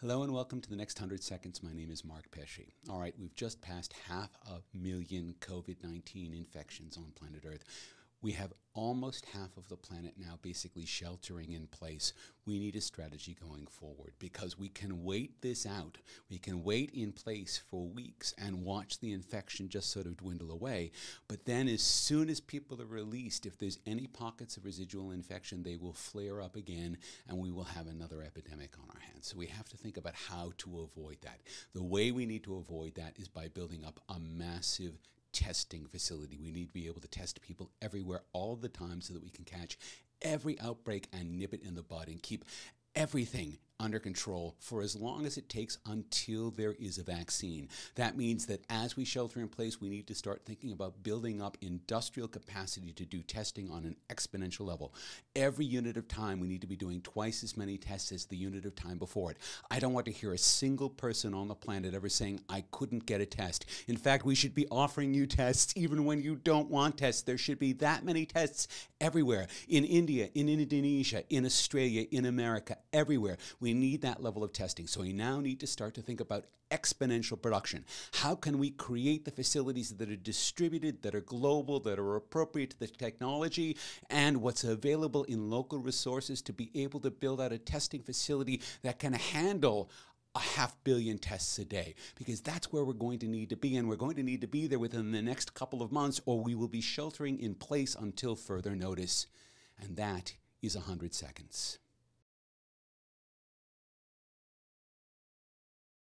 Hello and welcome to the next 100 seconds. My name is Mark Pesce. All right, we've just passed half a million COVID 19 infections on planet Earth. We have almost half of the planet now basically sheltering in place. We need a strategy going forward because we can wait this out. We can wait in place for weeks and watch the infection just sort of dwindle away. But then, as soon as people are released, if there's any pockets of residual infection, they will flare up again and we will have another epidemic on our hands. So, we have to think about how to avoid that. The way we need to avoid that is by building up a massive testing facility. We need to be able to test people everywhere all the time so that we can catch every outbreak and nip it in the bud and keep everything under control for as long as it takes until there is a vaccine. That means that as we shelter in place, we need to start thinking about building up industrial capacity to do testing on an exponential level. Every unit of time, we need to be doing twice as many tests as the unit of time before it. I don't want to hear a single person on the planet ever saying, I couldn't get a test. In fact, we should be offering you tests even when you don't want tests. There should be that many tests everywhere in India, in Indonesia, in Australia, in America, everywhere. We we need that level of testing. So we now need to start to think about exponential production. How can we create the facilities that are distributed, that are global, that are appropriate to the technology, and what's available in local resources to be able to build out a testing facility that can handle a half billion tests a day because that's where we're going to need to be and we're going to need to be there within the next couple of months or we will be sheltering in place until further notice and that is 100 seconds